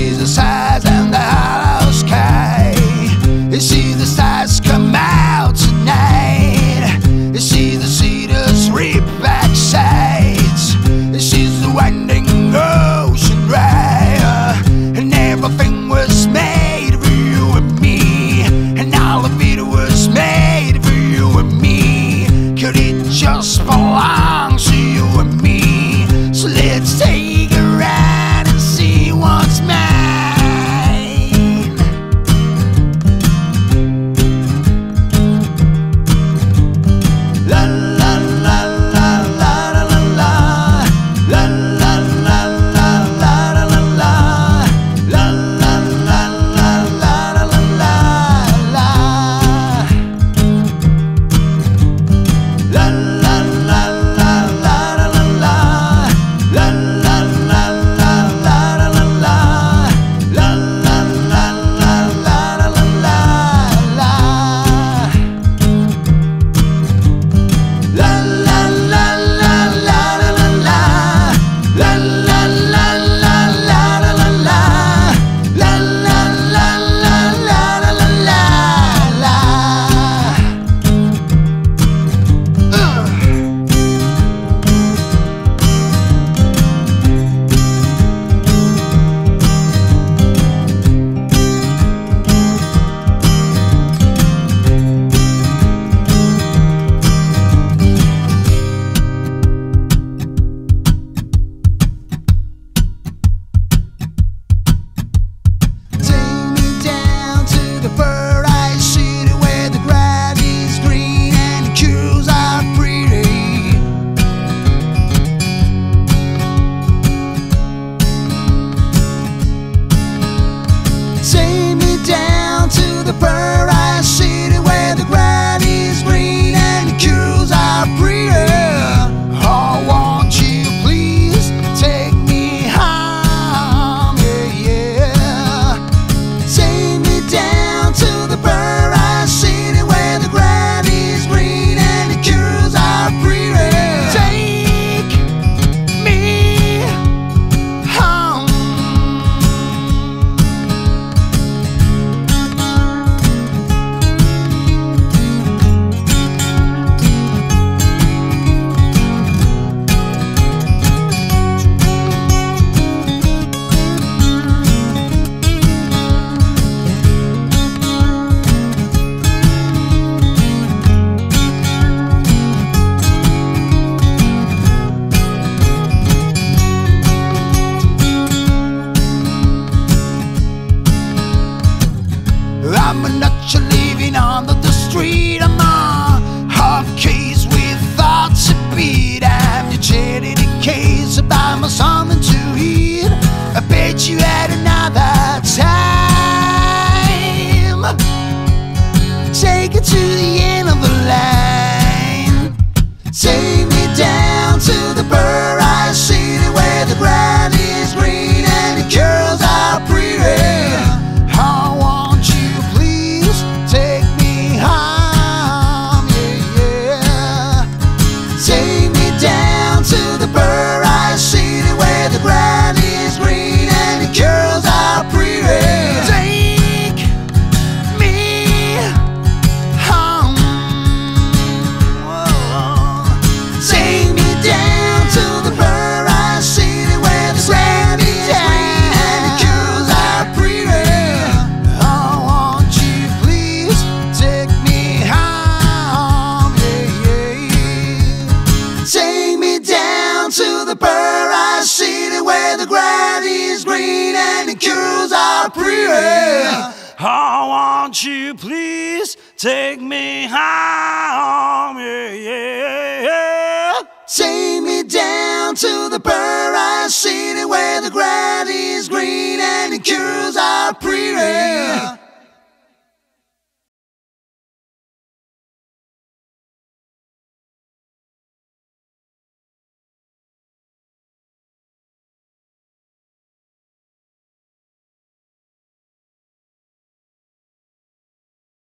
He sees the burn prière. Oh, won't you please take me home? Yeah, yeah, yeah. Take me down to the paradise city where the grass is green and it cures our prayer.